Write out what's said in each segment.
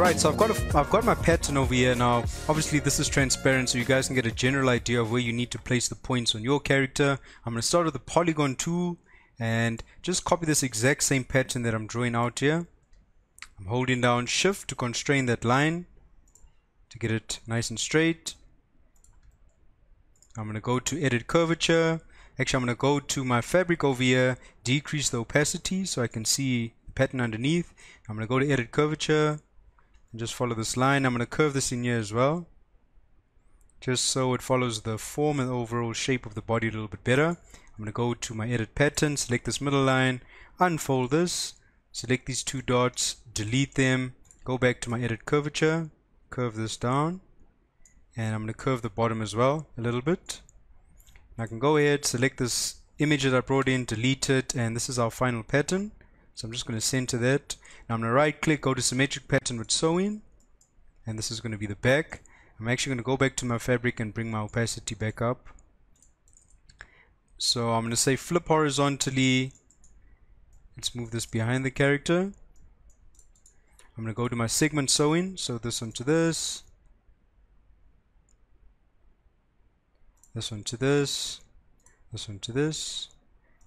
Right, so I've got a, I've got my pattern over here now. Obviously, this is transparent, so you guys can get a general idea of where you need to place the points on your character. I'm going to start with the polygon tool and just copy this exact same pattern that I'm drawing out here. I'm holding down shift to constrain that line to get it nice and straight. I'm going to go to edit curvature. Actually, I'm going to go to my fabric over here, decrease the opacity so I can see the pattern underneath. I'm going to go to edit curvature and just follow this line. I'm going to curve this in here as well just so it follows the form and overall shape of the body a little bit better. I'm going to go to my edit pattern, select this middle line, unfold this, select these two dots, delete them, go back to my edit curvature, curve this down, and I'm going to curve the bottom as well a little bit. I can go ahead, select this image that I brought in, delete it, and this is our final pattern. So I'm just going to center that. Now I'm going to right click, go to symmetric pattern with sewing. And this is going to be the back. I'm actually going to go back to my fabric and bring my opacity back up. So I'm going to say flip horizontally. Let's move this behind the character. I'm going to go to my segment sewing. So this onto this. This one to this. This one to this.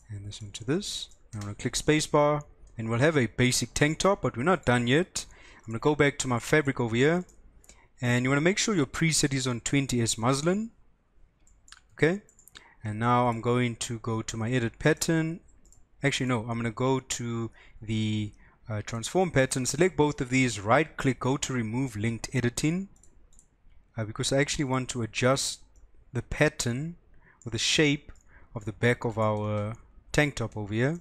And this one to this. I'm going to click spacebar and we'll have a basic tank top but we're not done yet. I'm gonna go back to my fabric over here. And you want to make sure your preset is on 20s muslin okay? And now I'm going to go to my edit pattern. Actually no I'm gonna go to the uh, transform pattern select both of these right click go to remove linked editing. Uh, because I actually want to adjust the pattern or the shape of the back of our tank top over here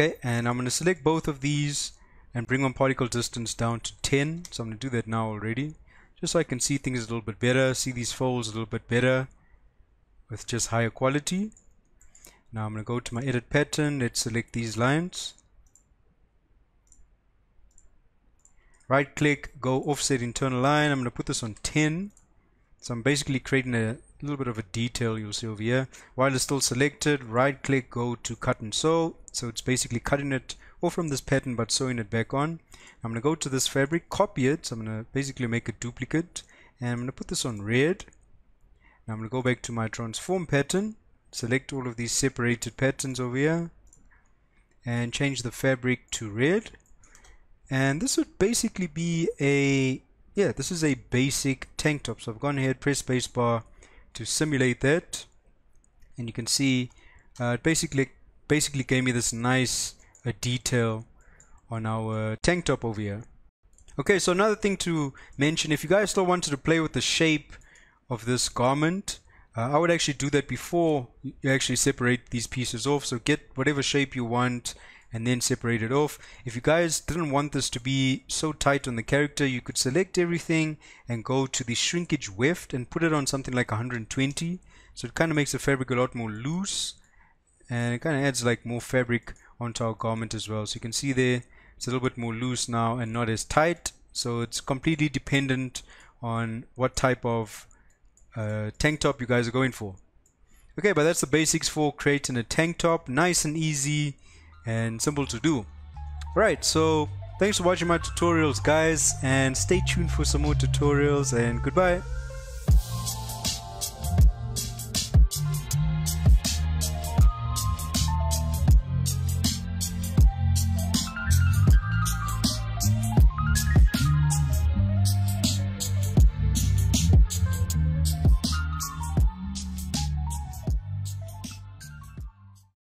okay and I'm going to select both of these and bring my particle distance down to 10 so I'm going to do that now already. Just so I can see things a little bit better see these folds a little bit better with just higher quality. Now I'm going to go to my edit pattern. Let's select these lines. Right click go offset internal line. I'm going to put this on 10 so I'm basically creating a little bit of a detail you'll see over here. While it's still selected right click go to cut and sew. So it's basically cutting it off from this pattern but sewing it back on. I'm gonna go to this fabric copy it. So I'm gonna basically make a duplicate and I'm gonna put this on red. Now I'm gonna go back to my transform pattern select all of these separated patterns over here and change the fabric to red. And this would basically be a yeah this is a basic tank top. So I've gone ahead press spacebar to simulate that. And you can see uh, it basically basically gave me this nice uh, detail on our tank top over here. Okay so another thing to mention if you guys still wanted to play with the shape of this garment uh, I would actually do that before you actually separate these pieces off. So get whatever shape you want and then separate it off. If you guys didn't want this to be so tight on the character, you could select everything and go to the shrinkage weft and put it on something like 120. So it kind of makes the fabric a lot more loose and it kind of adds like more fabric onto our garment as well. So you can see there, it's a little bit more loose now and not as tight. So it's completely dependent on what type of uh, tank top you guys are going for. Okay, but that's the basics for creating a tank top. Nice and easy and simple to do. Right, so thanks for watching my tutorials guys and stay tuned for some more tutorials and goodbye.